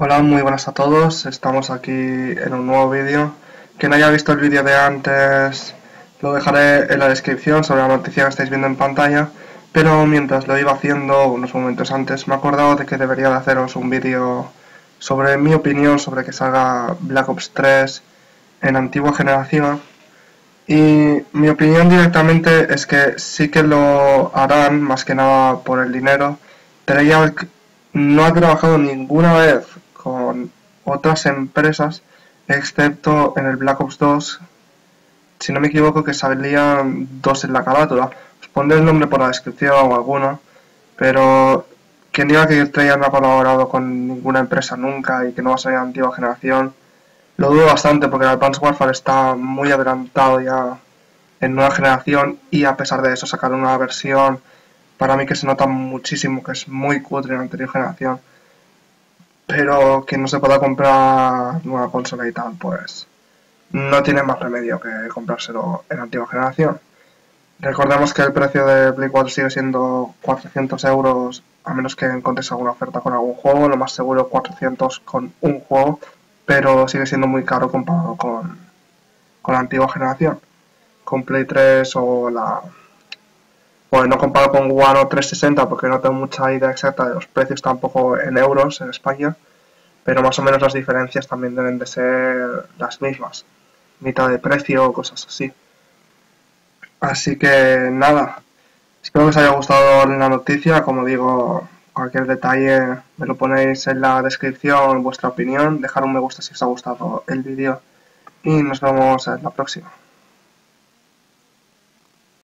Hola, muy buenas a todos. Estamos aquí en un nuevo vídeo. Quien haya visto el vídeo de antes lo dejaré en la descripción sobre la noticia que estáis viendo en pantalla. Pero mientras lo iba haciendo unos momentos antes me he acordado de que debería de haceros un vídeo sobre mi opinión sobre que salga Black Ops 3 en antigua generación. Y mi opinión directamente es que sí que lo harán, más que nada por el dinero. Treyarch no ha trabajado ninguna vez con otras empresas, excepto en el Black Ops 2, si no me equivoco que salían dos en la carátula. Os pondré el nombre por la descripción o alguno, pero quien diga que Treyarch no ha colaborado con ninguna empresa nunca y que no va a salir antigua generación, lo dudo bastante porque el Advanced Warfare está muy adelantado ya en nueva generación y a pesar de eso sacar una versión para mí que se nota muchísimo que es muy cutre en anterior generación pero que no se pueda comprar nueva consola y tal, pues no tiene más remedio que comprárselo en antigua generación. Recordemos que el precio de Play 4 sigue siendo 400 euros, a menos que encuentres alguna oferta con algún juego, lo más seguro 400 con un juego, pero sigue siendo muy caro comparado con, con la antigua generación, con Play 3 o la... Bueno, no comparo con One o 360 porque no tengo mucha idea exacta de los precios tampoco en euros en España, pero más o menos las diferencias también deben de ser las mismas, mitad de precio o cosas así. Así que nada, espero que os haya gustado la noticia, como digo, cualquier detalle me lo ponéis en la descripción, vuestra opinión, dejar un me gusta si os ha gustado el vídeo y nos vemos en la próxima.